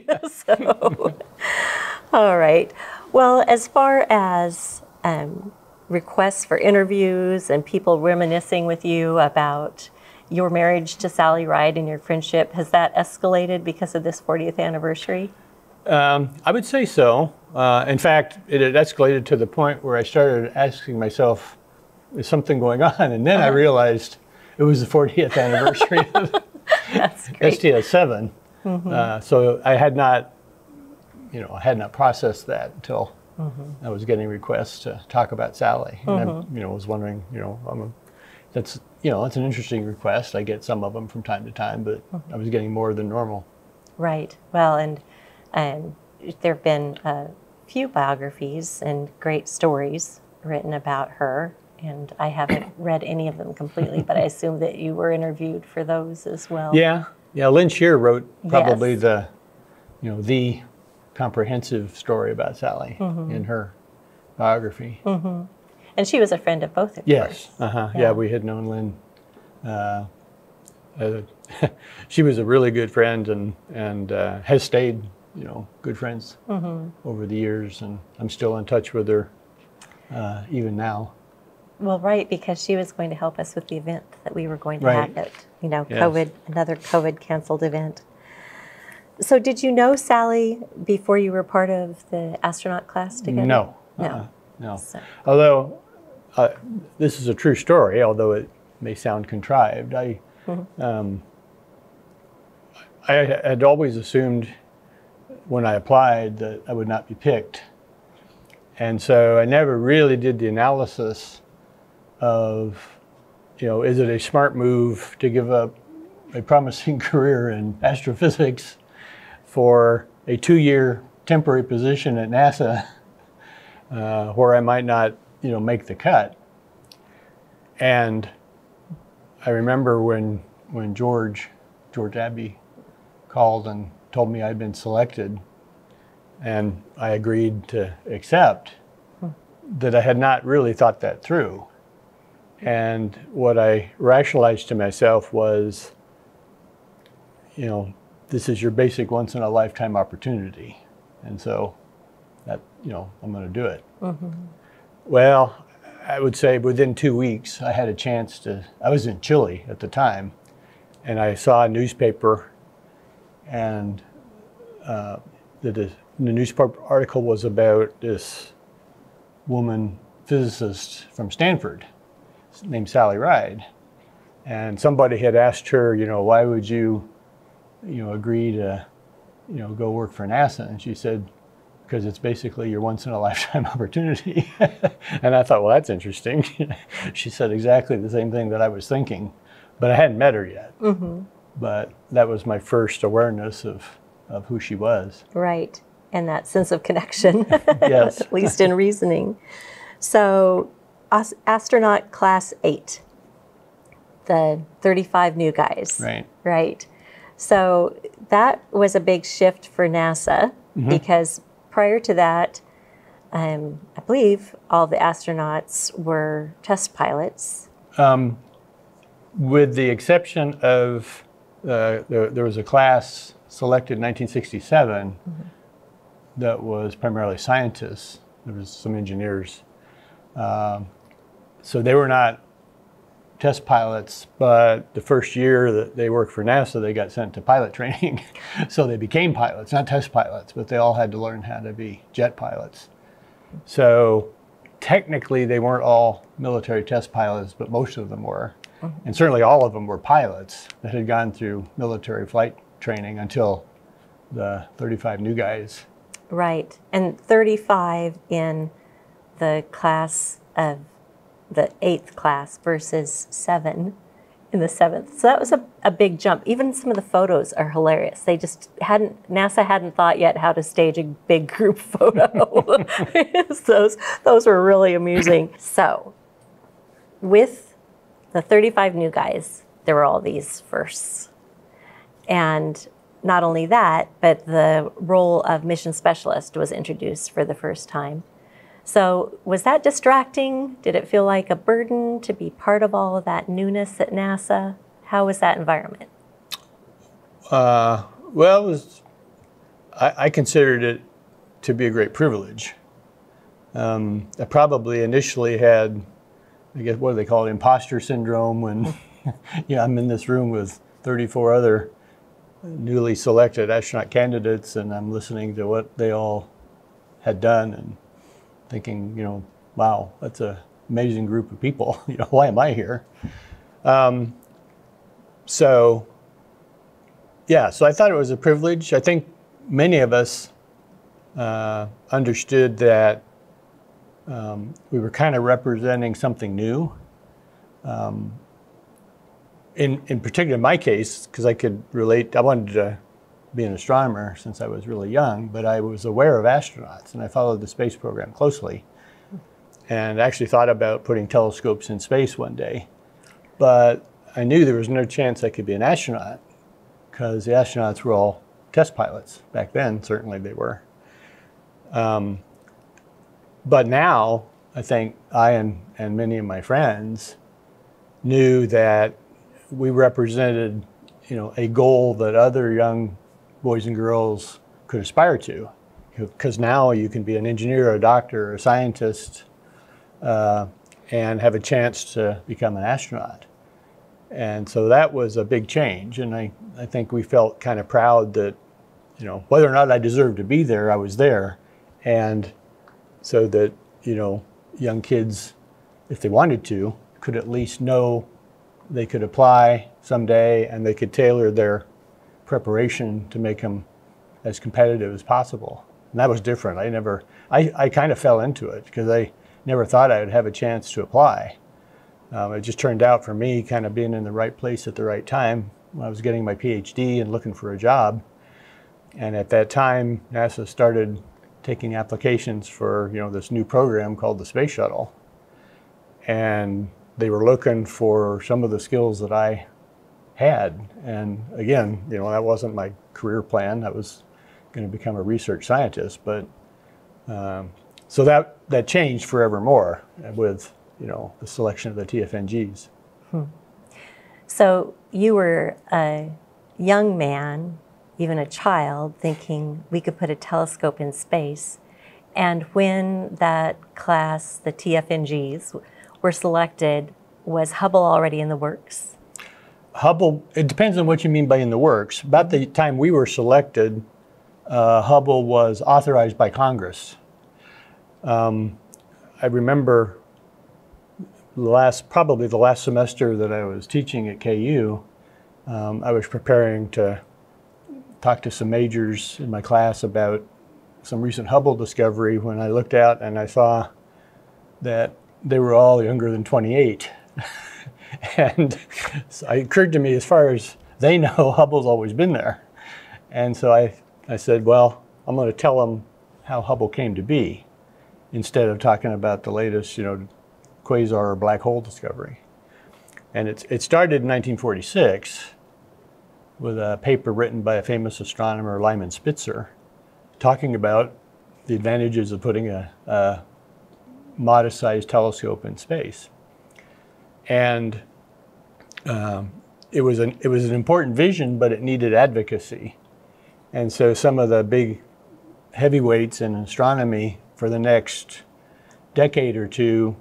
So, all right. Well, as far as um, requests for interviews and people reminiscing with you about your marriage to Sally Ride and your friendship, has that escalated because of this 40th anniversary? Um, I would say so. Uh, in fact, it had escalated to the point where I started asking myself, is something going on? And then uh-huh. I realized it was the 40th anniversary of STS 7. Mm-hmm. Uh, so I had not, you know, I had not processed that until mm-hmm. I was getting requests to talk about Sally. And I, mm-hmm. you know, was wondering, you know, I'm a, that's, you know, that's an interesting request. I get some of them from time to time, but mm-hmm. I was getting more than normal. Right. Well, and and there have been a few biographies and great stories written about her, and I haven't read any of them completely, but I assume that you were interviewed for those as well. Yeah, yeah. Lynn Sherr wrote probably yes. the, you know, the comprehensive story about Sally mm-hmm. in her biography. Mm-hmm. And she was a friend of both of yes. Yes. Uh-huh. Yeah. yeah. we had known Lynn. Uh, uh, she was a really good friend and and uh, has stayed you know, good friends mm-hmm. over the years, and I'm still in touch with her uh, even now. Well, right, because she was going to help us with the event that we were going to right. have at, you know, yes. COVID, another COVID canceled event. So, did you know Sally before you were part of the astronaut class together? No, no, uh no. So. Although uh, this is a true story, although it may sound contrived. I, mm-hmm. um, I had always assumed when I applied that I would not be picked. And so I never really did the analysis of, you know, is it a smart move to give up a promising career in astrophysics for a two year temporary position at NASA uh, where I might not, you know, make the cut. And I remember when, when George, George Abbey called and told me I'd been selected, and I agreed to accept, hmm. that I had not really thought that through. And what I rationalized to myself was, you know, this is your basic once in a lifetime opportunity. And so that, you know, I'm going to do it. Mm-hmm. Well, I would say within two weeks, I had a chance to, I was in Chile at the time, and I saw a newspaper and uh, the, the newspaper article was about this woman physicist from Stanford named Sally Ride. And somebody had asked her, you know, why would you, you know, agree to, you know, go work for NASA? And she said, because it's basically your once in a lifetime opportunity. and I thought, well, that's interesting. she said exactly the same thing that I was thinking, but I hadn't met her yet. Mm-hmm but that was my first awareness of, of who she was. Right. And that sense of connection, yes. at least in reasoning. So, astronaut class eight, the 35 new guys. Right. Right. So, that was a big shift for NASA mm-hmm. because prior to that, um, I believe all the astronauts were test pilots. Um, with the exception of uh, there, there, was a class selected in 1967 mm-hmm. that was primarily scientists. There was some engineers. Um, so they were not test pilots, but the first year that they worked for NASA, they got sent to pilot training. so they became pilots, not test pilots, but they all had to learn how to be jet pilots. So technically, they weren't all military test pilots, but most of them were. Mm-hmm. And certainly all of them were pilots that had gone through military flight training until the 35 new guys. Right. And 35 in the class of the eighth class versus seven in the seventh. So that was a, a big jump. Even some of the photos are hilarious. They just hadn't, NASA hadn't thought yet how to stage a big group photo. those, those were really amusing. So, with the 35 new guys, there were all these firsts. And not only that, but the role of mission specialist was introduced for the first time. So, was that distracting? Did it feel like a burden to be part of all of that newness at NASA? How was that environment? Uh, well, was I, I considered it to be a great privilege. Um, I probably initially had, I guess, what do they call it, imposter syndrome when you know, I'm in this room with 34 other newly selected astronaut candidates and I'm listening to what they all had done and thinking, you know, wow, that's an amazing group of people. you know, why am I here? Um, so, yeah, so I thought it was a privilege. I think many of us uh, understood that um, we were kind of representing something new. Um, in, in particular, in my case, because I could relate, I wanted to be an astronomer since I was really young, but I was aware of astronauts and I followed the space program closely and actually thought about putting telescopes in space one day. But I knew there was no chance I could be an astronaut because the astronauts were all test pilots. Back then, certainly they were. Um, but now, I think I and, and many of my friends knew that we represented, you know, a goal that other young boys and girls could aspire to. Because now you can be an engineer, or a doctor, or a scientist, uh, and have a chance to become an astronaut. And so that was a big change. And I, I think we felt kind of proud that, you know, whether or not I deserved to be there, I was there. And so that, you know, young kids, if they wanted to, could at least know they could apply someday and they could tailor their preparation to make them as competitive as possible. And that was different. I never, I, I kind of fell into it because I never thought I would have a chance to apply. Um, it just turned out for me kind of being in the right place at the right time when I was getting my PhD and looking for a job. And at that time, NASA started taking applications for you know this new program called the Space Shuttle. And they were looking for some of the skills that I had. And again, you know, that wasn't my career plan. That was going to become a research scientist. But um, so that that changed forevermore with you know the selection of the TFNGs. Hmm. So you were a young man, even a child, thinking we could put a telescope in space. And when that class, the TFNGs, were selected, was Hubble already in the works? Hubble, it depends on what you mean by in the works. About the time we were selected, uh, Hubble was authorized by Congress. Um, I remember the last, probably the last semester that I was teaching at KU, um, I was preparing to talk to some majors in my class about some recent Hubble discovery when I looked out and I saw that they were all younger than 28. and so it occurred to me, as far as they know, Hubble's always been there. And so I, I said, well, I'm going to tell them how Hubble came to be instead of talking about the latest, you know, quasar or black hole discovery. And it, it started in 1946 with a paper written by a famous astronomer, Lyman Spitzer, talking about the advantages of putting a, a modest sized telescope in space. And um, it, was an, it was an important vision, but it needed advocacy. And so some of the big heavyweights in astronomy for the next decade or two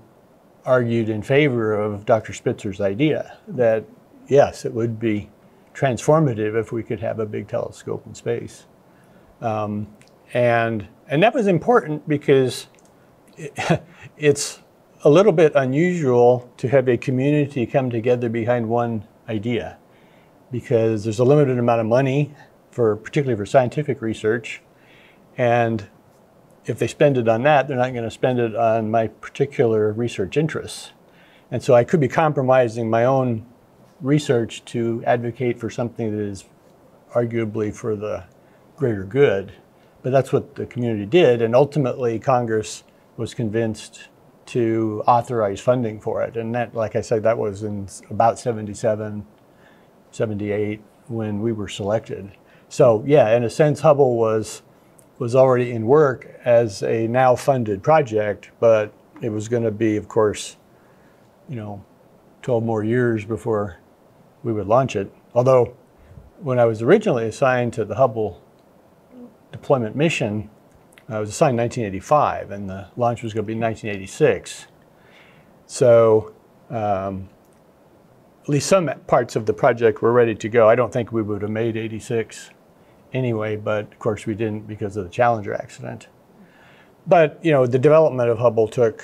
argued in favor of Dr. Spitzer's idea that yes, it would be transformative if we could have a big telescope in space. Um, and, and that was important because it, it's a little bit unusual to have a community come together behind one idea because there's a limited amount of money for particularly for scientific research and if they spend it on that they're not going to spend it on my particular research interests. And so i could be compromising my own research to advocate for something that is arguably for the greater good but that's what the community did and ultimately congress was convinced to authorize funding for it. And that, like I said, that was in about 77, 78 when we were selected. So yeah, in a sense, Hubble was was already in work as a now funded project, but it was going to be, of course, you know, 12 more years before we would launch it. Although, when I was originally assigned to the Hubble deployment mission uh, was assigned 1985, and the launch was going to be 1986. So um, at least some parts of the project were ready to go. I don't think we would have made 86 anyway, but of course we didn't because of the Challenger accident. But you know, the development of Hubble took,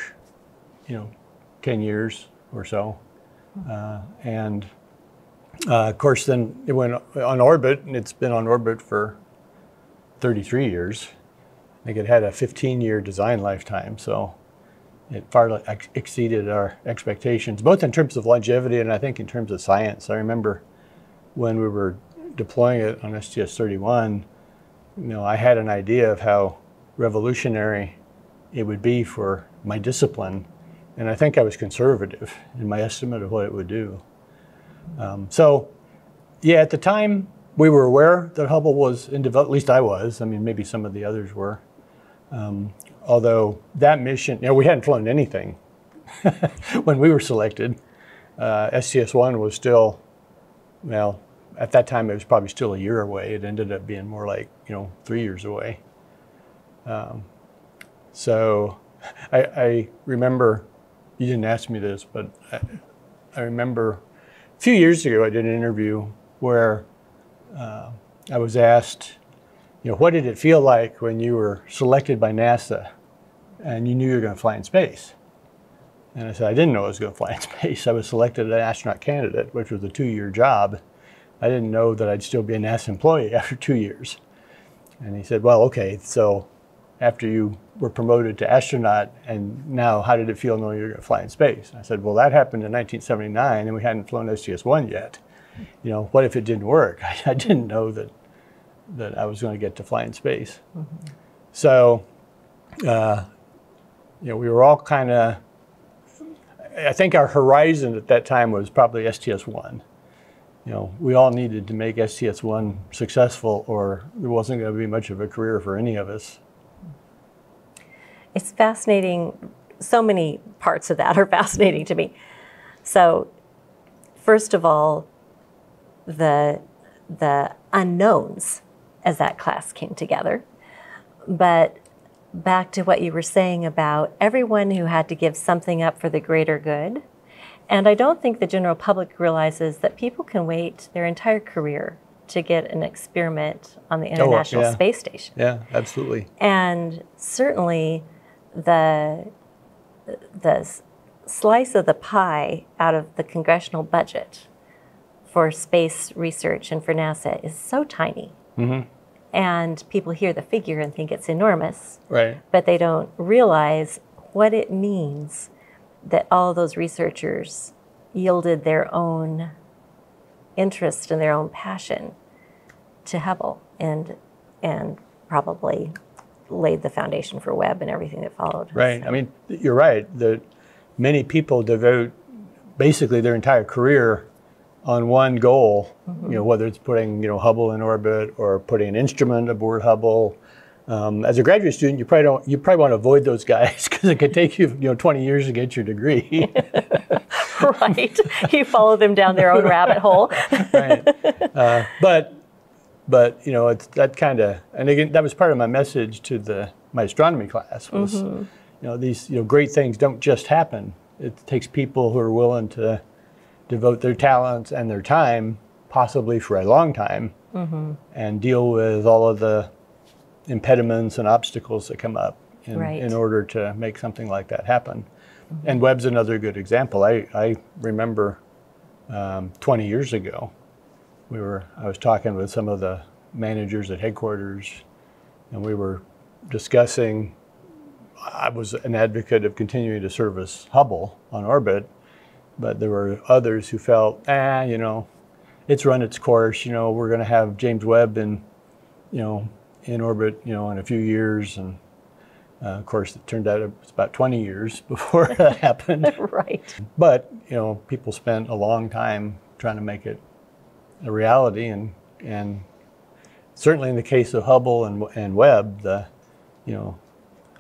you know, 10 years or so, uh, and uh, of course then it went on orbit, and it's been on orbit for 33 years. Think it had a 15-year design lifetime, so it far ex exceeded our expectations, both in terms of longevity and I think in terms of science. I remember when we were deploying it on STS-31, you know, I had an idea of how revolutionary it would be for my discipline, and I think I was conservative in my estimate of what it would do. Um, so, yeah, at the time we were aware that Hubble was in development. At least I was. I mean, maybe some of the others were. Um, although that mission, you know, we hadn't flown anything when we were selected. Uh, STS-1 was still, well, at that time it was probably still a year away. It ended up being more like, you know, three years away. Um, so I, I, remember, you didn't ask me this, but I, I, remember a few years ago I did an interview where uh, I was asked, you know, what did it feel like when you were selected by NASA and you knew you were going to fly in space? And I said, I didn't know I was going to fly in space. I was selected an astronaut candidate, which was a two-year job. I didn't know that I'd still be a NASA employee after two years. And he said, well, okay, so after you were promoted to astronaut and now how did it feel knowing you were going to fly in space? I said, well, that happened in 1979 and we hadn't flown STS-1 yet. You know, what if it didn't work? I didn't know that, that I was going to get to fly in space. Mm -hmm. So, uh, you know, we were all kind of, I think our horizon at that time was probably STS-1 you know, we all needed to make STS-1 successful or there wasn't going to be much of a career for any of us. It's fascinating. So many parts of that are fascinating to me. So, first of all, the, the unknowns as that class came together. But back to what you were saying about everyone who had to give something up for the greater good and I don't think the general public realizes that people can wait their entire career to get an experiment on the International oh, yeah. Space Station. Yeah, absolutely. And certainly the the slice of the pie out of the congressional budget for space research and for NASA is so tiny. Mm-hmm. And people hear the figure and think it's enormous. Right. But they don't realize what it means that all those researchers yielded their own interest and their own passion to Hubble and and probably laid the foundation for Webb and everything that followed. Right. So. I mean, you're right. That many people devote basically their entire career on one goal. Mm-hmm. You know, whether it's putting you know Hubble in orbit or putting an instrument aboard Hubble um, as a graduate student, you probably don't. You probably want to avoid those guys because it could take you, you know, 20 years to get your degree. right. You follow them down their own rabbit hole. right. Uh, but, but you know, it's that kind of, and again, that was part of my message to the my astronomy class was, mm-hmm. you know, these you know great things don't just happen. It takes people who are willing to devote their talents and their time, possibly for a long time, mm-hmm. and deal with all of the impediments and obstacles that come up in, right. in order to make something like that happen. Mm-hmm. And Webb's another good example. I, I remember um, 20 years ago, we were I was talking with some of the managers at headquarters, and we were discussing. I was an advocate of continuing to service Hubble on orbit, but there were others who felt, ah, you know, it's run its course. You know, we're going to have James Webb in, you know, in orbit, you know, in a few years, and uh, of course, it turned out it was about 20 years before that happened. right. But you know, people spent a long time trying to make it a reality, and and certainly in the case of Hubble and and Webb, the you know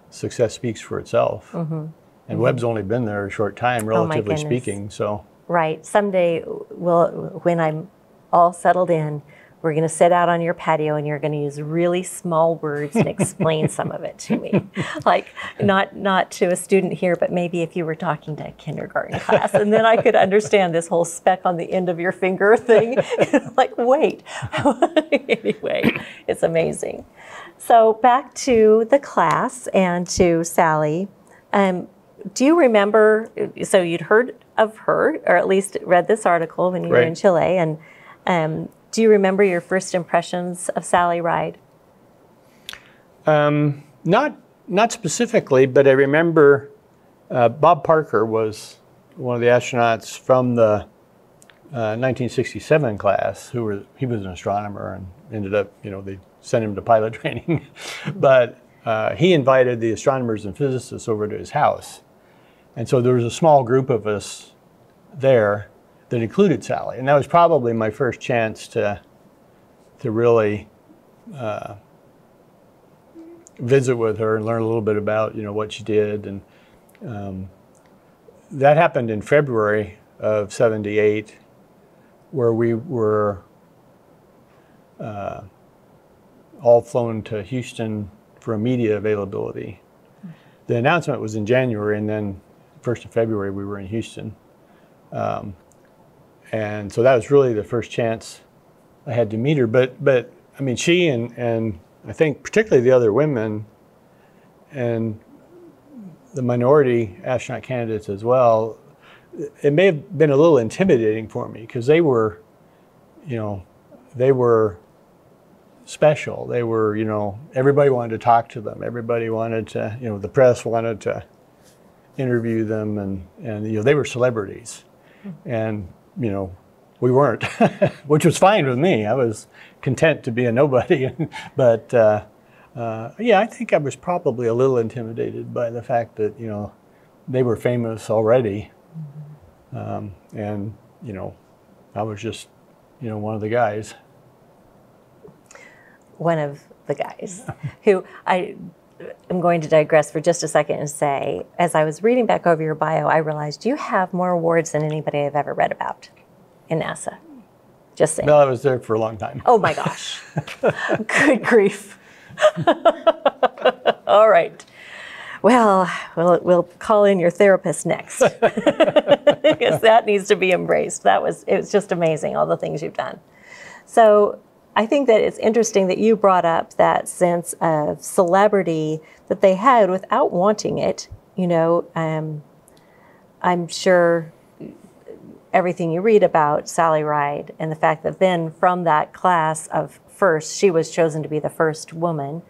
success speaks for itself. Mm-hmm. And. Webb's only been there a short time, oh, relatively oh speaking. So right, someday, will when I'm all settled in, we're going to sit out on your patio and you're going to use really small words and explain some of it to me. Like not not to a student here, but maybe if you were talking to a kindergarten class and then I could understand this whole speck on the end of your finger thing. like, wait. anyway, it's amazing. So back to the class and to Sally. Um, do you remember? So you'd heard of her, or at least read this article when you right. were in Chile, and um, do you remember your first impressions of Sally Ride? Um, not not specifically, but I remember uh, Bob Parker was one of the astronauts from the uh, 1967 class who were he was an astronomer and ended up you know they sent him to pilot training, but uh, he invited the astronomers and physicists over to his house, and so there was a small group of us there that included Sally, and that was probably my first chance to to really uh, visit with her and learn a little bit about you know what she did, and um, that happened in February of '78, where we were uh, all flown to Houston for a media availability. The announcement was in January, and then first of February we were in Houston. Um, and so that was really the first chance I had to meet her. But but I mean, she and and I think particularly the other women and the minority astronaut candidates as well. It may have been a little intimidating for me because they were, you know, they were special. They were, you know, everybody wanted to talk to them. Everybody wanted to, you know, the press wanted to interview them, and and you know, they were celebrities. And, you know, we weren't, which was fine with me. I was content to be a nobody. but uh, uh, yeah, I think I was probably a little intimidated by the fact that, you know, they were famous already. Um, and, you know, I was just, you know, one of the guys. One of the guys who I I'm going to digress for just a second and say, as I was reading back over your bio, I realized you have more awards than anybody I've ever read about in NASA. Just saying. Well, I was there for a long time. Oh my gosh. Good grief. All right. Well, we'll, we'll call in your therapist next because that needs to be embraced. That was it was just amazing all the things you've done. So I think that it's interesting that you brought up that sense of celebrity that they had without wanting it. You know, um, I'm sure everything you read about Sally Ride and the fact that then from that class of first, she was chosen to be the first woman,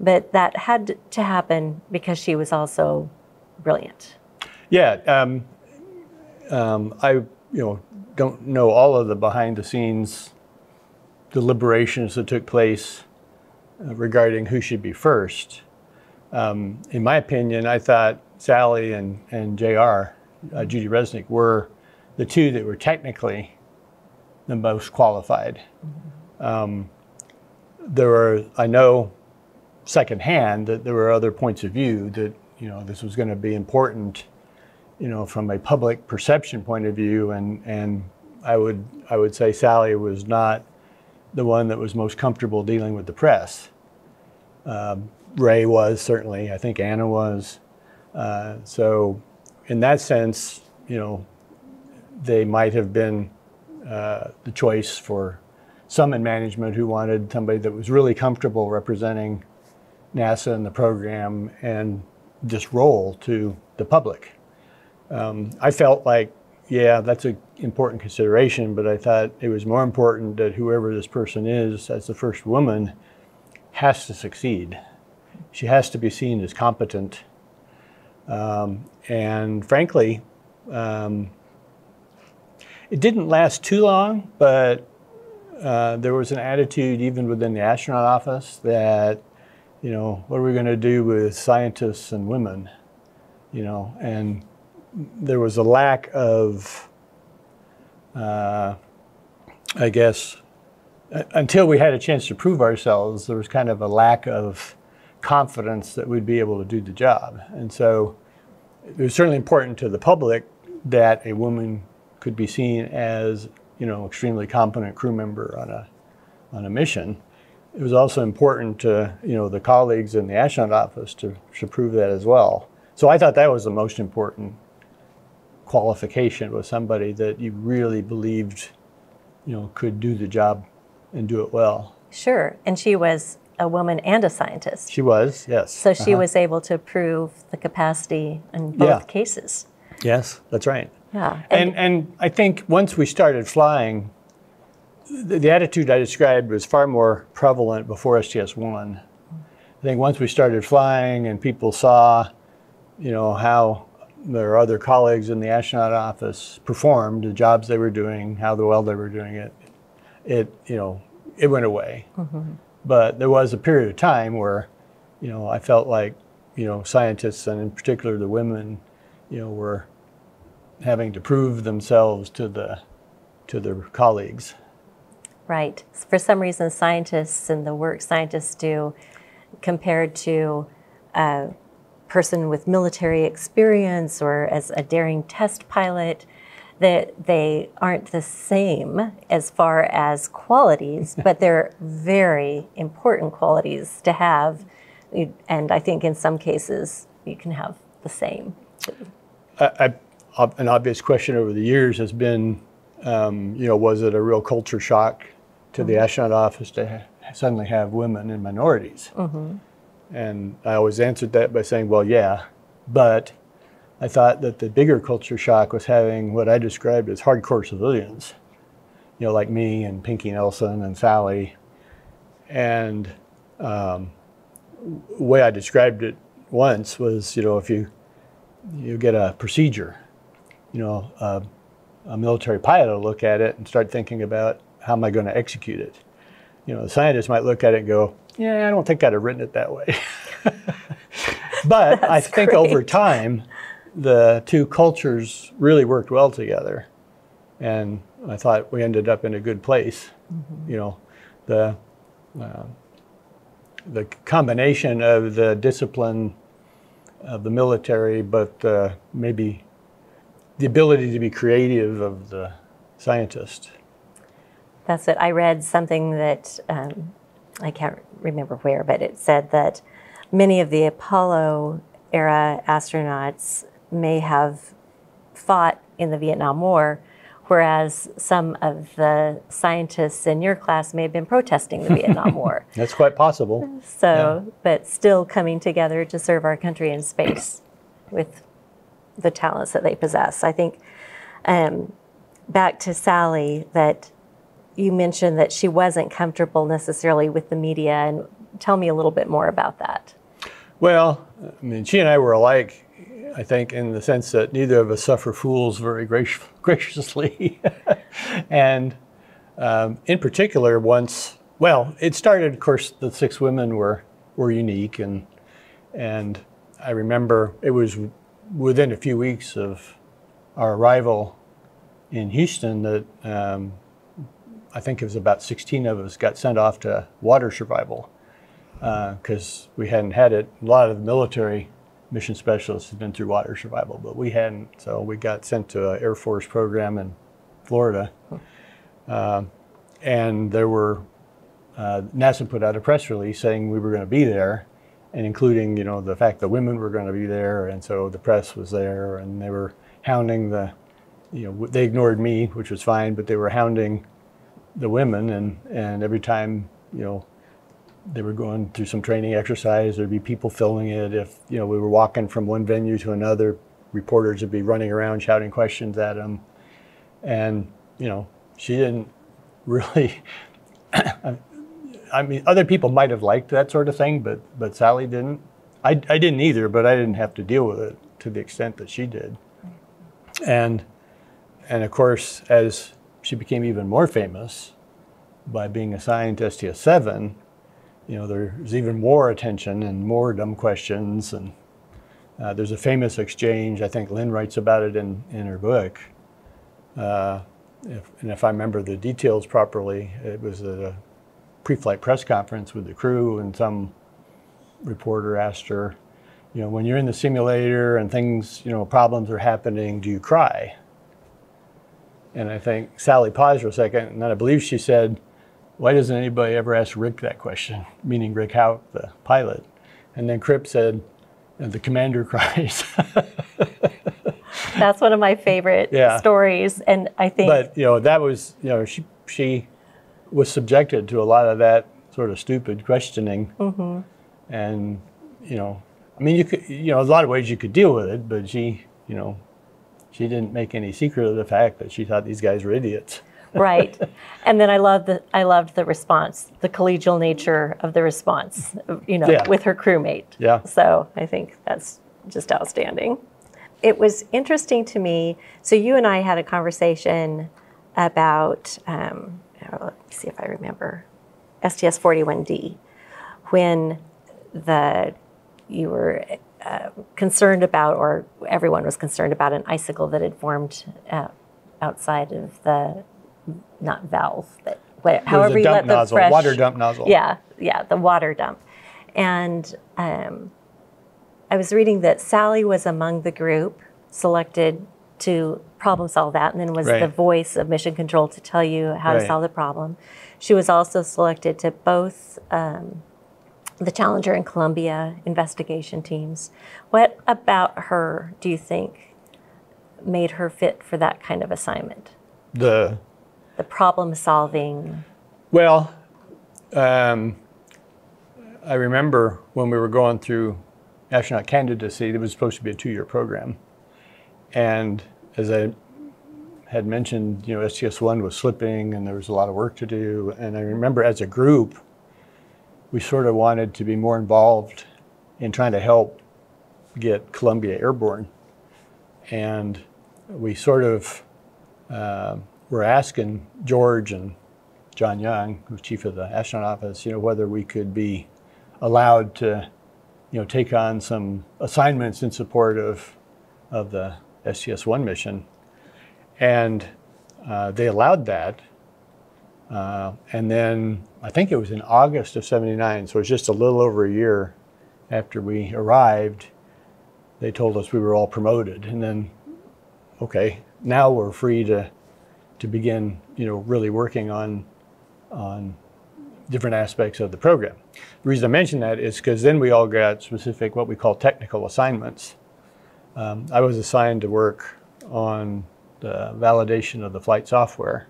but that had to happen because she was also brilliant. Yeah, um, um, I you know don't know all of the behind the scenes deliberations that took place uh, regarding who should be first. Um, in my opinion, I thought Sally and, and JR, uh, Judy Resnik, were the two that were technically the most qualified. Um, there were, I know secondhand that there were other points of view that, you know, this was going to be important, you know, from a public perception point of view. And, and I would, I would say Sally was not the one that was most comfortable dealing with the press. Uh, Rhea was certainly, I think Anna was. Uh, so, in that sense, you know, they might have been uh, the choice for some in management who wanted somebody that was really comfortable representing NASA and the program and this role to the public. Um, I felt like yeah, that's an important consideration, but I thought it was more important that whoever this person is, as the first woman, has to succeed. She has to be seen as competent. Um, and frankly, um, it didn't last too long, but uh, there was an attitude even within the astronaut office that, you know, what are we going to do with scientists and women? You know, and there was a lack of, uh, I guess, until we had a chance to prove ourselves, there was kind of a lack of confidence that we'd be able to do the job. And so it was certainly important to the public that a woman could be seen as, you know, extremely competent crew member on a on a mission, it was also important to you know the colleagues in the astronaut office to, to prove that as well. So I thought that was the most important qualification was somebody that you really believed, you know, could do the job and do it well. Sure, and she was a woman and a scientist. She was, yes. So she uh-huh. was able to prove the capacity in both yeah. cases. Yes, that's right. Yeah. And, and, and I think once we started flying, the, the attitude I described was far more prevalent before STS-1. I think once we started flying and people saw, you know, how their other colleagues in the astronaut office performed, the jobs they were doing, how well they were doing it, it, you know, it went away. Mm-hmm. But there was a period of time where, you know, I felt like, you know, scientists and in particular the women, you know, were having to prove themselves to the to their colleagues. Right. For some reason, scientists and the work scientists do, compared to a person with military experience or as a daring test pilot, that they aren't the same as far as qualities, but they're very important qualities to have. And I think in some cases you can have the same. I, I, an obvious question over the years has been, um, you know, was it a real culture shock to mm-hmm. the astronaut office to ha- suddenly have women and minorities? Mm-hmm. And I always answered that by saying, well, yeah, but I thought that the bigger culture shock was having what I described as hardcore civilians, you know, like me and Pinky Nelson and Sally. And um, the way I described it once was, you know, if you you get a procedure, you know, uh, a military pilot will look at it and start thinking about how am I going to execute it. You know, the scientist might look at it and go, yeah, I don't think I'd have written it that way. but I think great. over time, the two cultures really worked well together. And I thought we ended up in a good place. Mm-hmm. You know, the, uh, the combination of the discipline of the military, but uh, maybe the ability to be creative of the scientist. That's it. I read something that um, I can't remember where, but it said that many of the Apollo era astronauts may have fought in the Vietnam War, whereas some of the scientists in your class may have been protesting the Vietnam War. That's quite possible. So, yeah. but still coming together to serve our country in space with the talents that they possess. I think um, back to Sally, that you mentioned that she wasn't comfortable necessarily with the media, and tell me a little bit more about that. Well, I mean, she and I were alike I think, in the sense that neither of us suffer fools very graciously. and um, in particular, once, well, it started, of course, the six women were, were unique. And, and I remember it was within a few weeks of our arrival in Houston that um, I think it was about 16 of us got sent off to water survival because uh, we hadn't had it. A lot of the military mission specialists had been through water survival, but we hadn't. So we got sent to an Air Force program in Florida. Uh, and there were, uh, NASA put out a press release saying we were going to be there and including, you know, the fact that women were going to be there. And so the press was there and they were hounding the, you know, they ignored me, which was fine, but they were hounding the women. And, and every time, you know, they were going through some training exercise. There'd be people filming it. If you know we were walking from one venue to another, reporters would be running around shouting questions at them. And you know, she didn't really. I mean, other people might have liked that sort of thing, but but Sally didn't. I, I didn't either, but I didn't have to deal with it to the extent that she did. And and of course, as she became even more famous by being assigned to STS-7, you know, there's even more attention and more dumb questions. And uh, there's a famous exchange, I think Lynn writes about it in, in her book. Uh, if, and if I remember the details properly, it was a pre-flight press conference with the crew and some reporter asked her, you know, when you're in the simulator and things, you know, problems are happening, do you cry? And I think Sally paused for a second, and then I believe she said, why doesn't anybody ever ask Rick that question? Meaning Rick Hauck, the pilot. And then Crip said, the commander cries. That's one of my favorite yeah. stories. And I think. But, you know, that was, you know, she, she was subjected to a lot of that sort of stupid questioning. Mm-hmm. And, you know, I mean, you could, you know, a lot of ways you could deal with it, but she, you know, she didn't make any secret of the fact that she thought these guys were idiots. right. And then I loved the I loved the response, the collegial nature of the response, you know, yeah. with her crewmate. Yeah. So I think that's just outstanding. It was interesting to me. So you and I had a conversation about um, let me see if I remember STS 41D when the you were uh, concerned about, or everyone was concerned about, an icicle that had formed uh, outside of the not valve, but however you let nozzle, the fresh water dump nozzle. Yeah, yeah, the water dump. And um, I was reading that Sally was among the group selected to problem solve that, and then was right. the voice of mission control to tell you how right. to solve the problem. She was also selected to both um, the Challenger and Columbia investigation teams. What about her do you think made her fit for that kind of assignment? The the problem solving. Well, um, I remember when we were going through astronaut candidacy, it was supposed to be a two-year program, and as I had mentioned, you know, STS-1 was slipping and there was a lot of work to do. And I remember as a group, we sort of wanted to be more involved in trying to help get Columbia airborne. And we sort of uh, were asking George and John Young, who's chief of the astronaut office, you know, whether we could be allowed to, you know, take on some assignments in support of, of the STS-1 mission. And uh, they allowed that. Uh, and then I think it was in August of 79, so it was just a little over a year after we arrived, they told us we were all promoted. And then, okay, now we're free to, to begin, you know, really working on, on different aspects of the program. The reason I mention that is because then we all got specific, what we call technical assignments. Um, I was assigned to work on the validation of the flight software.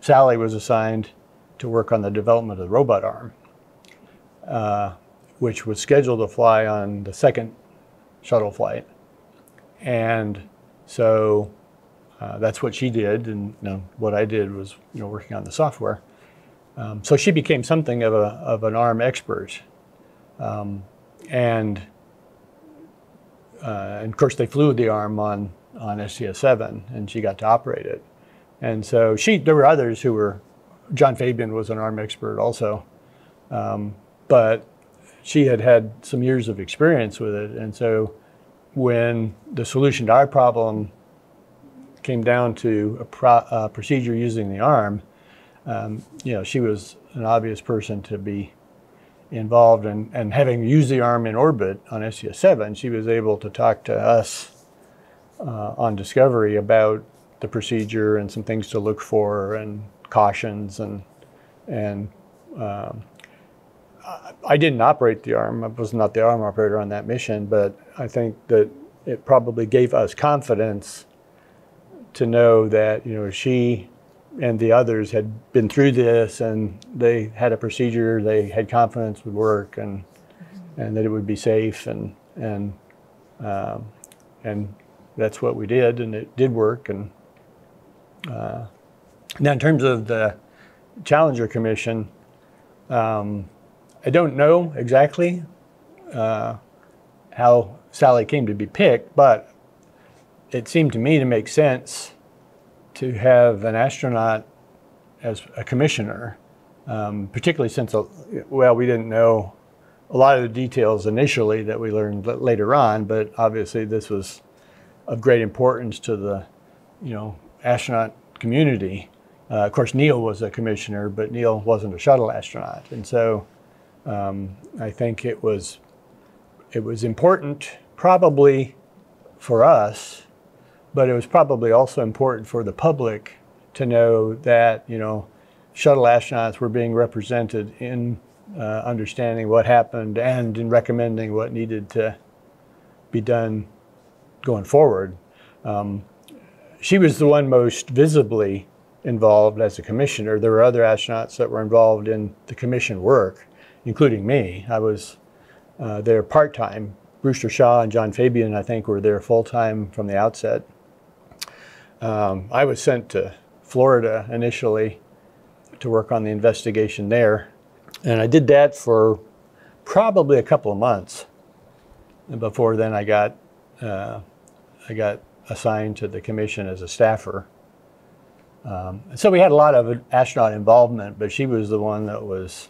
Sally was assigned to work on the development of the robot arm, uh, which was scheduled to fly on the second shuttle flight. And so uh, that's what she did, and you know, what I did was you know working on the software. Um, so she became something of, a, of an ARM expert. Um, and, uh, and of course, they flew the ARM on on STS-7, and she got to operate it. And so she, there were others who were, John Fabian was an ARM expert also, um, but she had had some years of experience with it. And so when the solution to our problem came down to a pro, uh, procedure using the arm, um, you know, she was an obvious person to be involved in, and having used the arm in orbit on STS-7, she was able to talk to us uh, on Discovery about the procedure and some things to look for and cautions and and um, I didn't operate the arm. I was not the arm operator on that mission, but I think that it probably gave us confidence to know that you know she and the others had been through this and they had a procedure they had confidence would work and and that it would be safe and and um, and that's what we did, and it did work. And uh, now, in terms of the Challenger Commission, um, I don't know exactly uh, how Sally came to be picked, but it seemed to me to make sense to have an astronaut as a commissioner, um, particularly since, uh, well, we didn't know a lot of the details initially that we learned later on, but obviously this was of great importance to the, you know, astronaut community. Uh, of course, Neil was a commissioner, but Neil wasn't a shuttle astronaut, and so um, I think it was it was important, probably for us, but it was probably also important for the public to know that you know shuttle astronauts were being represented in uh, understanding what happened and in recommending what needed to be done going forward. Um, she was the one most visibly involved as a commissioner. There were other astronauts that were involved in the commission work, including me. I was uh, there part time. Brewster Shaw and John Fabian, I think, were there full time from the outset. Um, I was sent to Florida initially to work on the investigation there. And I did that for probably a couple of months. And before then, I got, uh, I got assigned to the commission as a staffer. Um, so we had a lot of astronaut involvement, but she was the one that was,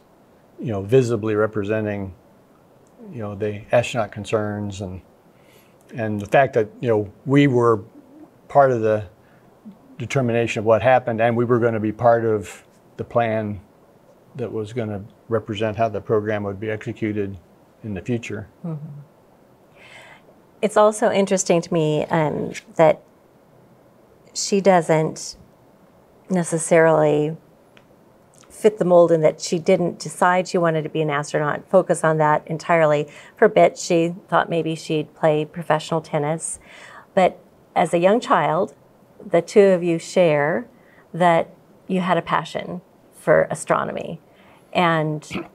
you know, visibly representing, you know, the astronaut concerns and and the fact that you know we were part of the determination of what happened, and we were going to be part of the plan that was going to represent how the program would be executed in the future. Mm-hmm. It's also interesting to me um, that she doesn't necessarily fit the mold in that she didn't decide she wanted to be an astronaut, focus on that entirely. For a bit, she thought maybe she'd play professional tennis. But as a young child, the two of you share that you had a passion for astronomy. And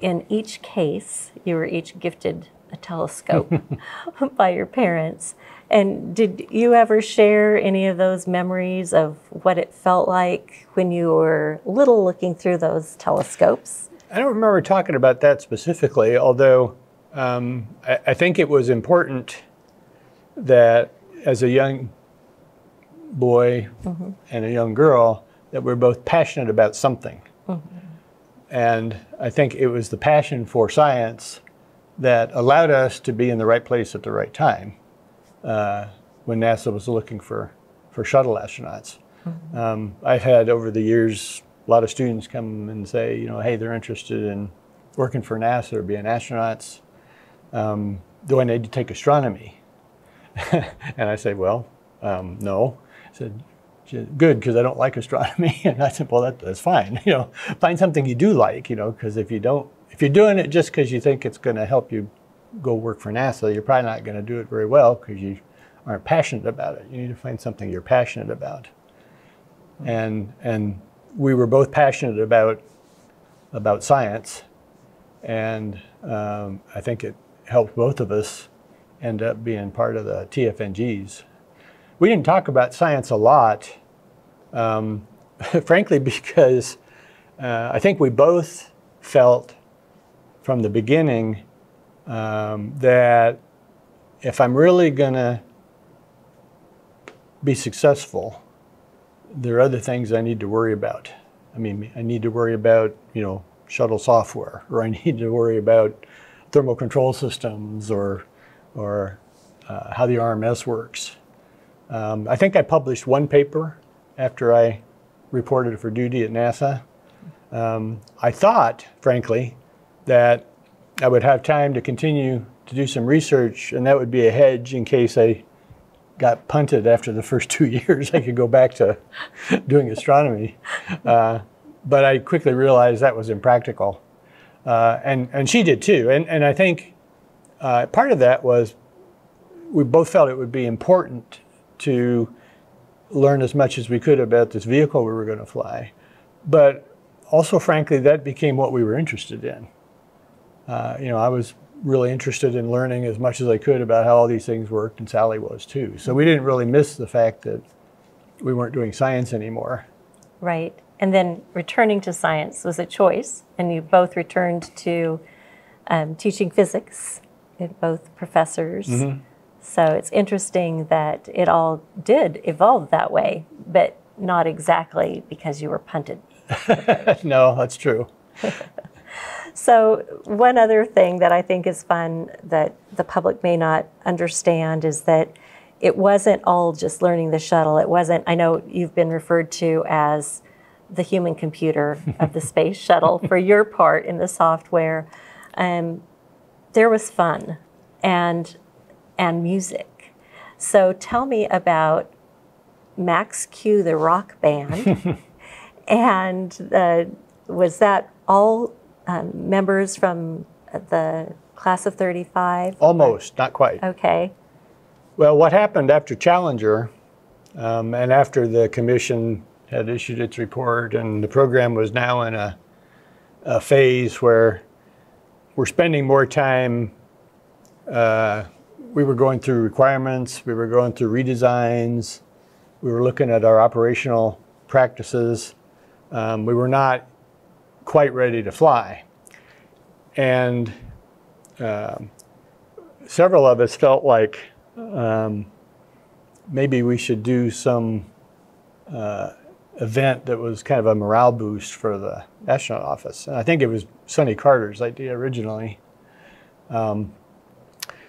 in each case, you were each gifted a telescope by your parents. And did you ever share any of those memories of what it felt like when you were little looking through those telescopes? I don't remember talking about that specifically, although um, I, I, think it was important that as a young boy mm-hmm. and a young girl, that we're both passionate about something. Mm-hmm. And I think it was the passion for science that allowed us to be in the right place at the right time uh, when NASA was looking for, for shuttle astronauts. Mm-hmm. Um, I've had over the years a lot of students come and say, you know, hey, they're interested in working for NASA or being astronauts. Um, do I need to take astronomy? and I say, well, um, no. I said, good because I don't like astronomy. and I said, well, that, that's fine. You know, find something you do like. You know, because if you don't you're doing it just because you think it's going to help you go work for NASA, you're probably not going to do it very well because you aren't passionate about it. You need to find something you're passionate about. And and we were both passionate about about science, and um, I think it helped both of us end up being part of the TFNGs. We didn't talk about science a lot, um, frankly, because uh, I think we both felt from the beginning um, that if I'm really going to be successful, there are other things I need to worry about. I mean, I need to worry about, you know, shuttle software, or I need to worry about thermal control systems, or, or uh, how the RMS works. Um, I think I published one paper after I reported for duty at NASA. Um, I thought, frankly, that I would have time to continue to do some research, and that would be a hedge in case I got punted after the first two years. I could go back to doing astronomy. Uh, but I quickly realized that was impractical. Uh, and, and she did too. And, and I think uh, part of that was we both felt it would be important to learn as much as we could about this vehicle we were going to fly. But also, frankly, that became what we were interested in uh, you know, I was really interested in learning as much as I could about how all these things worked, and Sally was too. So we didn't really miss the fact that we weren't doing science anymore. Right. And then returning to science was a choice, and you both returned to um, teaching physics, both professors. Mm-hmm. So it's interesting that it all did evolve that way, but not exactly because you were punted. no, that's true. So, one other thing that I think is fun that the public may not understand is that it wasn't all just learning the shuttle. It wasn't, I know you've been referred to as the human computer of the space shuttle for your part in the software. Um, there was fun and, and music. So, tell me about Max Q, the rock band. And uh, was that all um, members from the class of 35? Almost, not quite. Okay. Well, what happened after Challenger um, and after the commission had issued its report and the program was now in a, a phase where we're spending more time, uh, we were going through requirements, we were going through redesigns, we were looking at our operational practices. Um, we were not quite ready to fly. And um, several of us felt like um, maybe we should do some uh, event that was kind of a morale boost for the astronaut office. And I think it was Sonny Carter's idea originally. Um,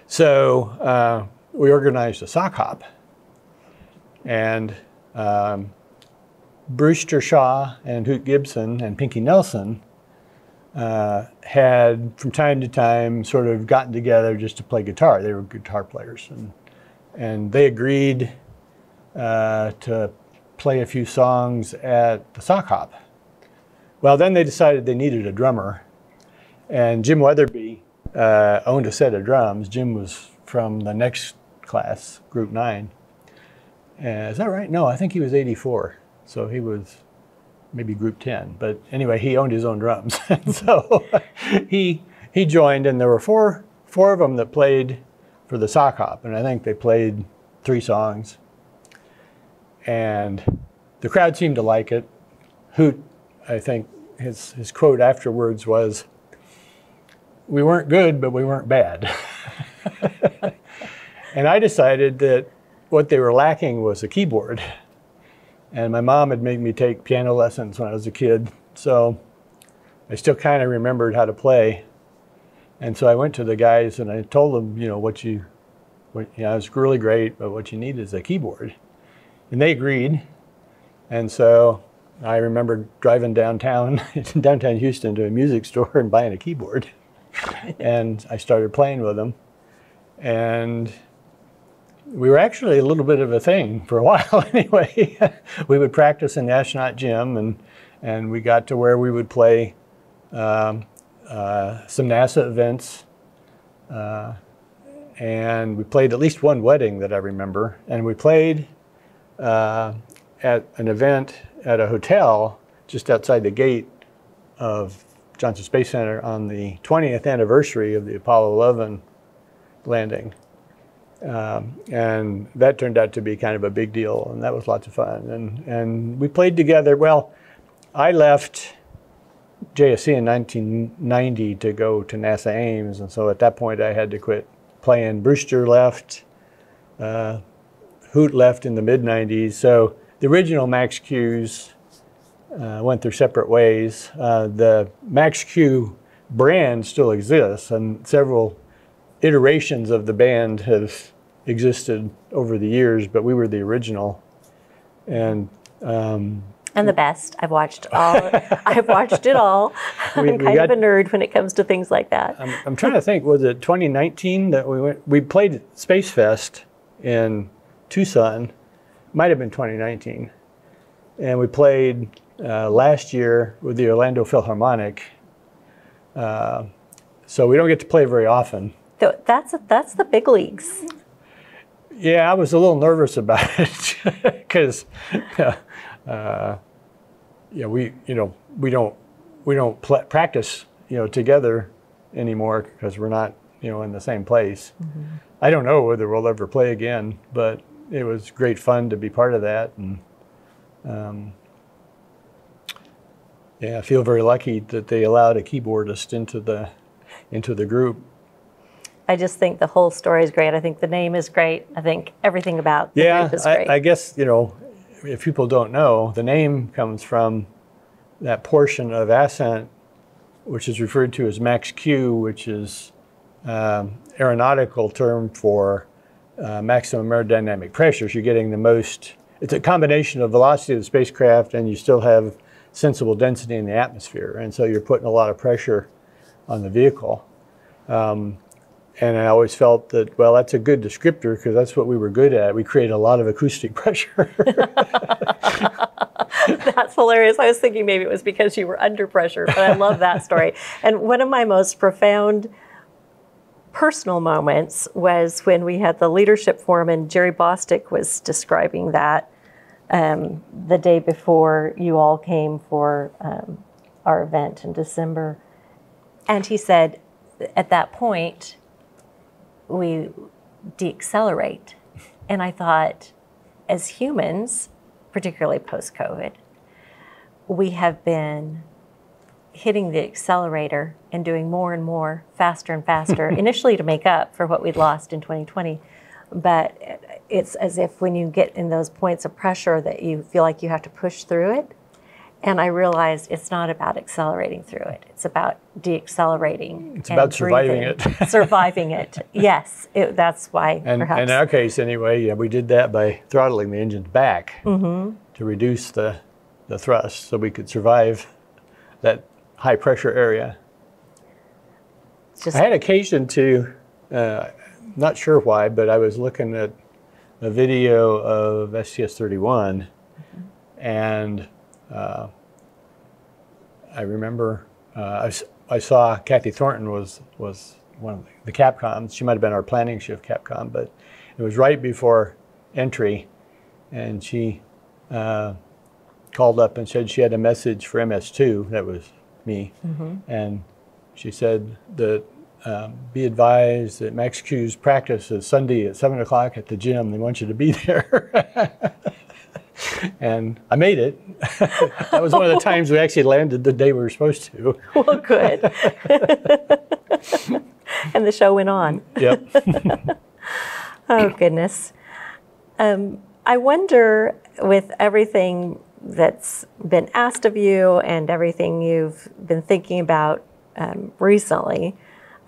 so uh, we organized a sock hop. And um, Brewster Shaw and Hoot Gibson and Pinky Nelson uh, had from time to time sort of gotten together just to play guitar. They were guitar players, and and they agreed uh, to play a few songs at the sock hop. Well, then they decided they needed a drummer, and Jim Wetherbee uh, owned a set of drums. Jim was from the next class, Group Nine. Uh, is that right? No, I think he was 84, so he was maybe group 10. But anyway, he owned his own drums. and so he, he joined, and there were four, four of them that played for the sock hop. And I think they played three songs. And the crowd seemed to like it. Hoot, I think his, his quote afterwards was, We weren't good, but we weren't bad. and I decided that what they were lacking was a keyboard. And my mom had made me take piano lessons when I was a kid, so I still kind of remembered how to play. And so I went to the guys and I told them, you know, what you, what, you know, it's really great, but what you need is a keyboard. And they agreed. And so I remember driving downtown, downtown Houston to a music store and buying a keyboard. and I started playing with them. And we were actually a little bit of a thing for a while anyway. we would practice in the astronaut gym and, and we got to where we would play um, uh, some NASA events. Uh, and we played at least one wedding that I remember. And we played uh, at an event at a hotel just outside the gate of Johnson Space Center on the 20th anniversary of the Apollo 11 landing. Um, and that turned out to be kind of a big deal, and that was lots of fun. And, and we played together. Well, I left JSC in 1990 to go to NASA Ames, and so at that point I had to quit playing. Brewster left, uh, Hoot left in the mid 90s. So the original Max Qs uh, went their separate ways. Uh, the Max Q brand still exists, and several iterations of the band have existed over the years, but we were the original. And um, and the best. I've watched all. I've watched it all. We, I'm kind got, of a nerd when it comes to things like that. I'm, I'm, trying to think. Was it 2019 that we went? We played Space Fest in Tucson. Might have been 2019, and we played uh, last year with the Orlando Philharmonic. Uh, so we don't get to play very often. So That's that's the big leagues. Yeah, I was a little nervous about it because, uh, yeah, we you know we don't we don't practice you know together anymore because we're not you know in the same place. Mm-hmm. I don't know whether we'll ever play again, but it was great fun to be part of that, and um, yeah, I feel very lucky that they allowed a keyboardist into the into the group. I just think the whole story is great. I think the name is great. I think everything about yeah, is great. I, I guess you know, if people don't know, the name comes from that portion of ascent, which is referred to as max Q, which is um, aeronautical term for uh, maximum aerodynamic pressures. You're getting the most. It's a combination of velocity of the spacecraft, and you still have sensible density in the atmosphere, and so you're putting a lot of pressure on the vehicle. Um, and I always felt that, well, that's a good descriptor because that's what we were good at. We create a lot of acoustic pressure. That's hilarious. I was thinking maybe it was because you were under pressure, but I love that story. and one of my most profound personal moments was when we had the leadership forum and Jerry Bostick was describing that um, the day before you all came for um, our event in December. And he said, at that point, we deaccelerate. And I thought, as humans, particularly post COVID, we have been hitting the accelerator and doing more and more faster and faster, initially to make up for what we'd lost in 2020. But it's as if when you get in those points of pressure that you feel like you have to push through it. And I realized it's not about accelerating through it. It's about deaccelerating. It's about surviving it. surviving it. Yes, it, that's why. And, in our case, anyway, yeah, we did that by throttling the engines back mm-hmm. to reduce the the thrust, so we could survive that high pressure area. Just I had occasion to, uh, not sure why, but I was looking at a video of STS 31 mm-hmm. and uh, I remember uh, I, I, saw Kathy Thornton was, was one of the Capcoms. She might have been our planning shift Capcom, but it was right before entry and she uh, called up and said she had a message for MS2, that was me, mm-hmm. and she said that um, be advised that Max Q's practice is Sunday at 7 o'clock at the gym. They want you to be there. and I made it. that was one of the times we actually landed the day we were supposed to. well, good. and the show went on. Yep. oh, goodness. Um, I wonder, with everything that's been asked of you and everything you've been thinking about um, recently,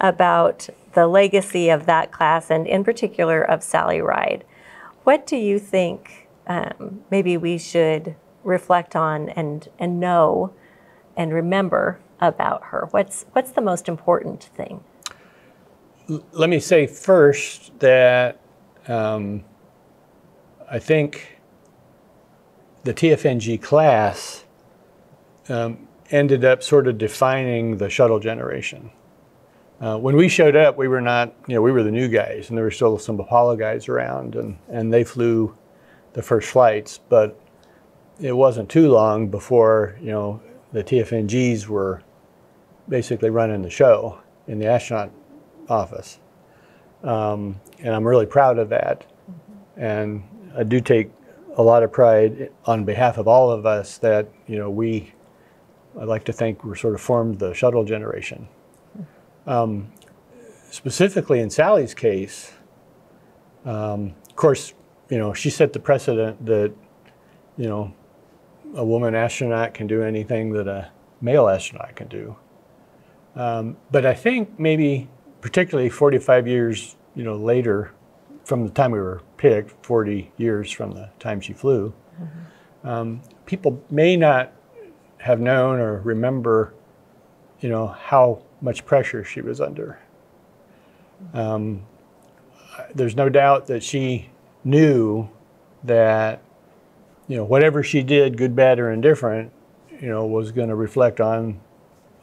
about the legacy of that class and, in particular, of Sally Ride. What do you think? Um, maybe we should reflect on and, and know and remember about her? What's, what's the most important thing? Let me say first that um, I think the TFNG class um, ended up sort of defining the shuttle generation. Uh, when we showed up, we were not, you know, we were the new guys, and there were still some Apollo guys around, and, and they flew the first flights, but it wasn't too long before you know the TFNGs were basically running the show in the astronaut office, um, and I'm really proud of that. And I do take a lot of pride on behalf of all of us that you know we. I'd like to think we're sort of formed the shuttle generation. Um, specifically in Sally's case, um, of course, you know, she set the precedent that, you know, a woman astronaut can do anything that a male astronaut can do. Um, but I think maybe, particularly 45 years, you know, later, from the time we were picked, 40 years from the time she flew, mm-hmm. um, people may not have known or remember, you know, how much pressure she was under. Um, there's no doubt that she knew that you know whatever she did, good, bad, or indifferent, you know, was going to reflect on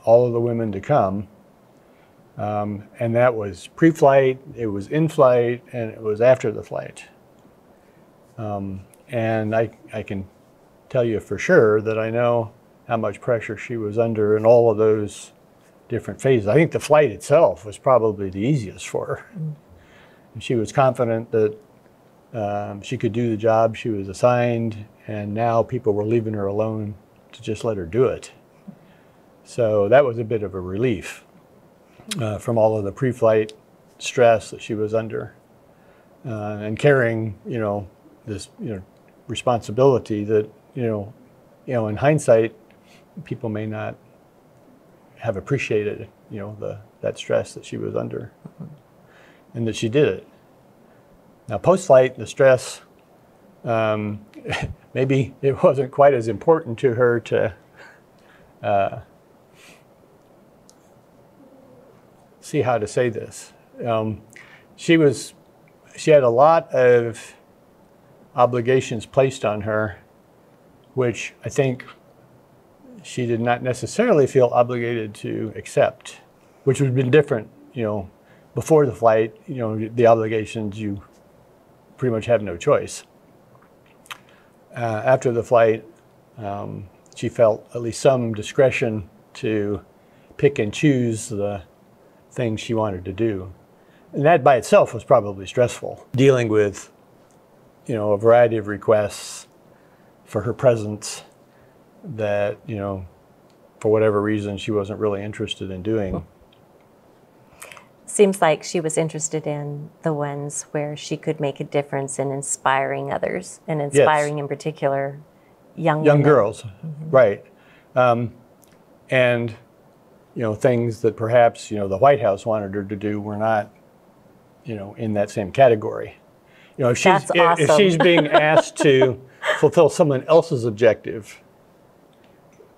all of the women to come. Um, and that was pre-flight, it was in-flight, and it was after the flight. Um, and I, I can tell you for sure that I know how much pressure she was under in all of those different phases. I think the flight itself was probably the easiest for her. Mm. And she was confident that um, she could do the job she was assigned, and now people were leaving her alone to just let her do it. So that was a bit of a relief uh, from all of the pre-flight stress that she was under, uh, and carrying, you know, this, you know, responsibility that, you know, you know, in hindsight, people may not have appreciated, you know, the that stress that she was under, and that she did it. Now, post-flight, the stress, um, maybe it wasn't quite as important to her to uh, see how to say this. Um, she was, she had a lot of obligations placed on her which I think she did not necessarily feel obligated to accept, which would have been different, you know, before the flight, you know, the obligations you pretty much have no choice. Uh, after the flight, um, she felt at least some discretion to pick and choose the things she wanted to do. And that by itself was probably stressful, dealing with, you know, a variety of requests for her presence that, you know, for whatever reason she wasn't really interested in doing. Seems like she was interested in the ones where she could make a difference in inspiring others and inspiring yes. in particular young young women. girls, mm-hmm. right? Um, and you know things that perhaps you know the White House wanted her to do were not, you know, in that same category. You know, if she's awesome. if she's being asked to fulfill someone else's objective,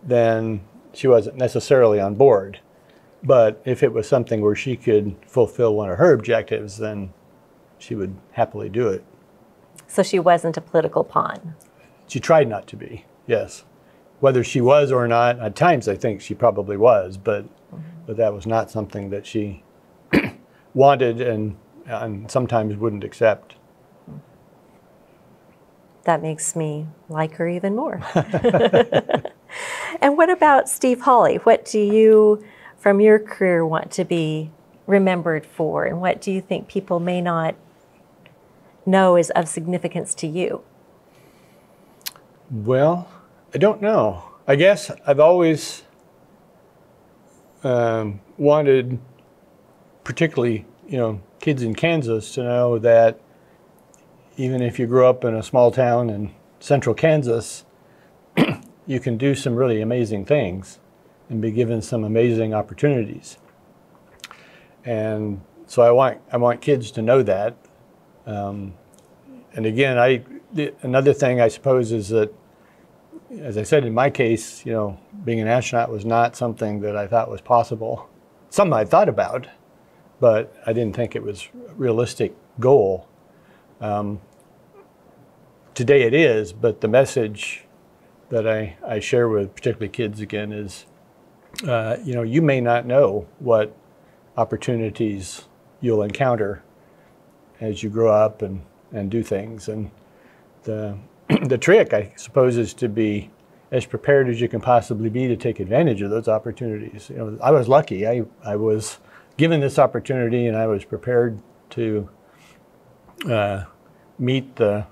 then she wasn't necessarily on board. But if it was something where she could fulfill one of her objectives, then she would happily do it. So she wasn't a political pawn. She tried not to be, yes. Whether she was or not, at times I think she probably was, but, mm-hmm. but that was not something that she wanted and, and sometimes wouldn't accept. That makes me like her even more. and what about Steve Hawley? What do you, from your career, want to be remembered for? And what do you think people may not know is of significance to you? Well, I don't know. I guess I've always um, wanted, particularly, you know, kids in Kansas to know that even if you grew up in a small town in central Kansas, you can do some really amazing things and be given some amazing opportunities. And so I want I want kids to know that. Um, and again, I another thing I suppose is that, as I said in my case, you know, being an astronaut was not something that I thought was possible. Something I thought about, but I didn't think it was a realistic goal. Um, today it is, but the message that I, I share with particularly kids again is, uh, you know, you may not know what opportunities you'll encounter as you grow up and, and do things. And the, the trick, I suppose, is to be as prepared as you can possibly be to take advantage of those opportunities. You know, I was lucky. I, I was given this opportunity and I was prepared to uh, meet the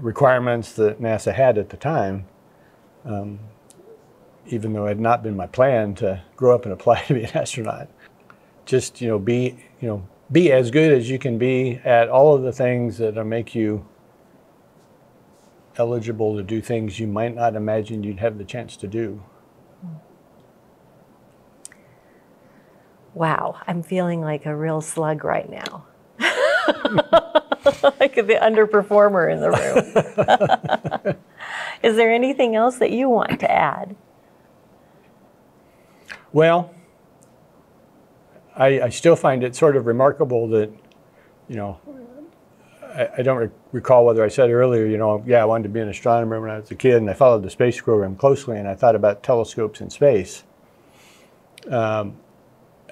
requirements that NASA had at the time, um, even though it had not been my plan to grow up and apply to be an astronaut. Just you know, be you know, be as good as you can be at all of the things that make you eligible to do things you might not imagine you'd have the chance to do. Wow, I'm feeling like a real slug right now. like the underperformer in the room. Is there anything else that you want to add? Well, I, I still find it sort of remarkable that, you know, I, I don't re- recall whether I said earlier, you know, yeah, I wanted to be an astronomer when I was a kid, and I followed the space program closely, and I thought about telescopes in space. Um,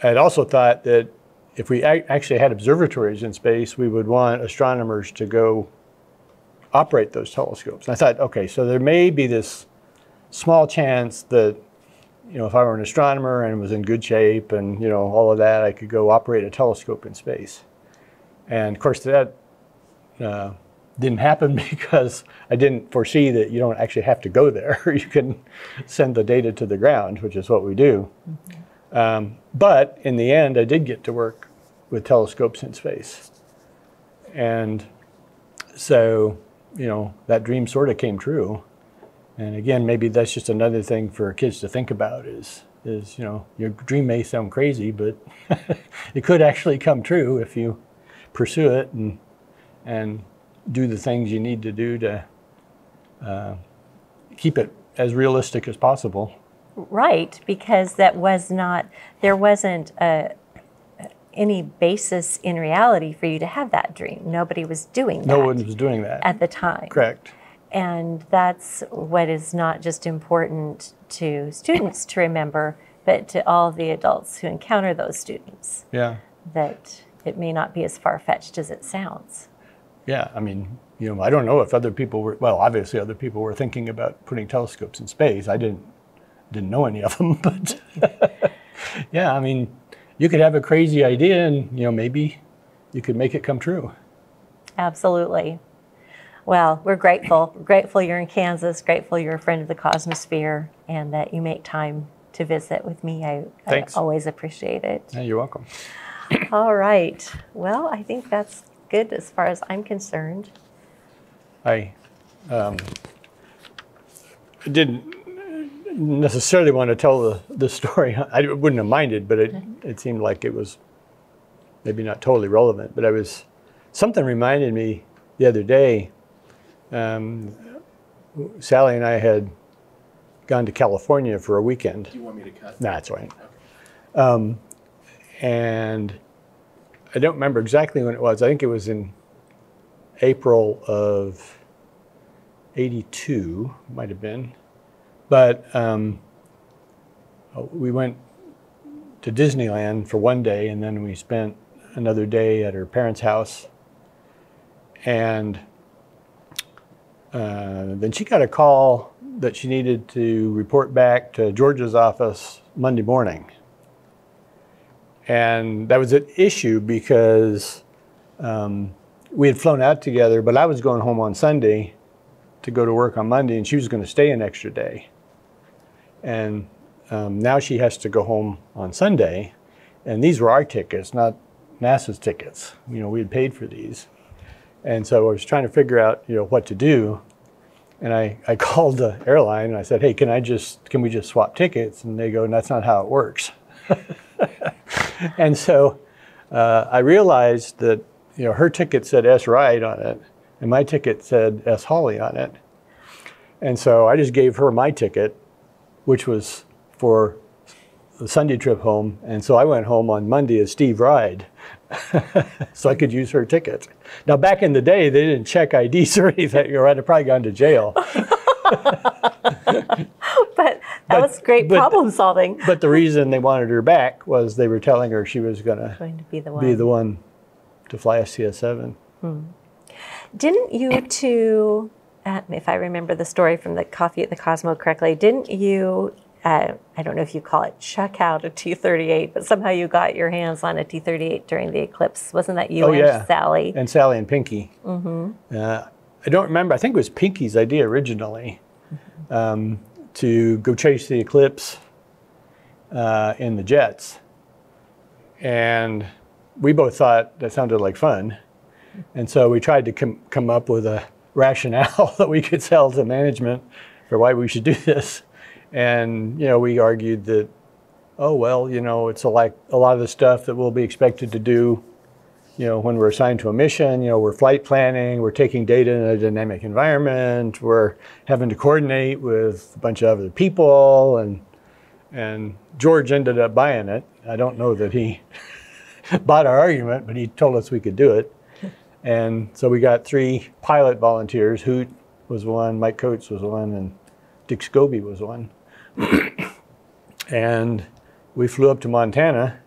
I'd also thought that if we actually had observatories in space, we would want astronomers to go operate those telescopes. And I thought, okay, so there may be this small chance that, you know, if I were an astronomer and was in good shape and, you know, all of that, I could go operate a telescope in space. And of course, that uh, didn't happen because I didn't foresee that you don't actually have to go there. you can send the data to the ground, which is what we do. Mm-hmm. Um, but in the end, I did get to work with telescopes in space. And so, you know, that dream sort of came true. And again, maybe that's just another thing for kids to think about is, is you know, your dream may sound crazy, but it could actually come true if you pursue it and, and do the things you need to do to uh, keep it as realistic as possible right because that was not there wasn't a, any basis in reality for you to have that dream. Nobody was doing that. No one was doing that at the time. Correct. And that's what is not just important to students to remember, but to all the adults who encounter those students. Yeah. That it may not be as far fetched as it sounds. Yeah, I mean, you know, I don't know if other people were well, obviously other people were thinking about putting telescopes in space. I didn't didn't know any of them, but yeah, I mean, you could have a crazy idea and, you know, maybe you could make it come true. Absolutely. Well, we're grateful. We're grateful you're in Kansas, grateful you're a friend of the Cosmosphere, and that you make time to visit with me. I, I always appreciate it. Yeah, you're welcome. All right. Well, I think that's good as far as I'm concerned. I um, didn't necessarily want to tell the, the story. I wouldn't have minded, but it, mm-hmm. it seemed like it was maybe not totally relevant. But I was, something reminded me the other day um, Sally and I had gone to California for a weekend. Do you want me to cut? Nah, that's right. Okay. Um, and I don't remember exactly when it was. I think it was in April of 82, might have been. But um, we went to Disneyland for one day, and then we spent another day at her parents' house. And uh, then she got a call that she needed to report back to George's office Monday morning. And that was an issue because um, we had flown out together, but I was going home on Sunday to go to work on Monday, and she was going to stay an extra day. And um, now she has to go home on Sunday, and these were our tickets, not NASA's tickets. You know, we had paid for these. And so I was trying to figure out, you know, what to do. And I, I called the airline and I said, hey, can I just, can we just swap tickets? And they go, that's not how it works. and so uh, I realized that, you know, her ticket said S. Ride on it and my ticket said S. Hawley on it. And so I just gave her my ticket, which was for the Sunday trip home. And so I went home on Monday as Steve Ride. so I could use her ticket. Now, back in the day, they didn't check IDs or anything, or I'd have probably gone to jail. but that but, was great but, problem solving. but the reason they wanted her back was they were telling her she was gonna going to be the one, be the one to fly STS 7. Hmm. Didn't you two, uh, if I remember the story from the Coffee at the Cosmo correctly, didn't you uh, I don't know if you call it check out a T-38, but somehow you got your hands on a T-38 during the eclipse. Wasn't that you oh, and yeah. Sally? And Sally and Pinky. Mm-hmm. Uh, I don't remember. I think it was Pinky's idea originally mm-hmm. um, to go chase the eclipse uh, in the jets. And we both thought that sounded like fun. And so we tried to com- come up with a rationale that we could sell to management for why we should do this. And, you know, we argued that, oh, well, you know, it's a, like a lot of the stuff that we'll be expected to do, you know, when we're assigned to a mission, you know, we're flight planning, we're taking data in a dynamic environment, we're having to coordinate with a bunch of other people. And, and George ended up buying it. I don't know that he bought our argument, but he told us we could do it. And so we got three pilot volunteers. Hoot was one, Mike Coats was one, and Dick Scobie was one. and we flew up to Montana,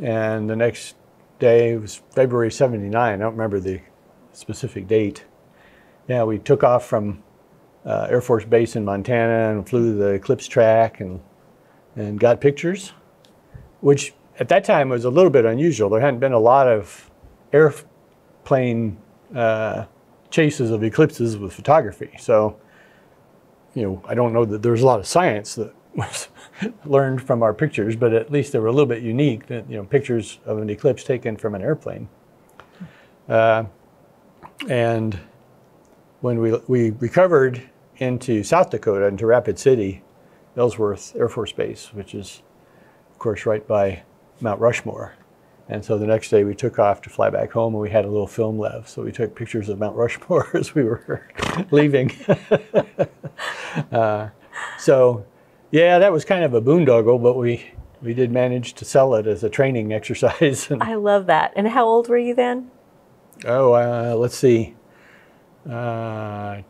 and the next day was February 79. I don't remember the specific date. Yeah, we took off from uh, Air Force Base in Montana and flew the eclipse track and, and got pictures, which at that time was a little bit unusual. There hadn't been a lot of airplane uh, chases of eclipses with photography. So you know, I don't know that there's a lot of science that was learned from our pictures, but at least they were a little bit unique. You know, pictures of an eclipse taken from an airplane. Uh, and when we we recovered into South Dakota, into Rapid City, Ellsworth Air Force Base, which is, of course, right by Mount Rushmore. And so the next day we took off to fly back home and we had a little film left. So we took pictures of Mount Rushmore as we were leaving. uh, so yeah, that was kind of a boondoggle, but we, we did manage to sell it as a training exercise. I love that. And how old were you then? Oh, uh, let's see. Uh,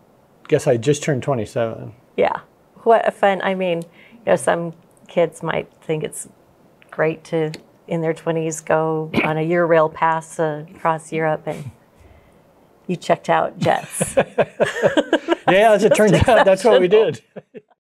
guess I just turned 27. Yeah. What a fun, I mean, you know, some kids might think it's great to, in their 20s, go on a Eurail pass uh, across Europe and you checked out jets. yeah, as it turned out, that's what we did.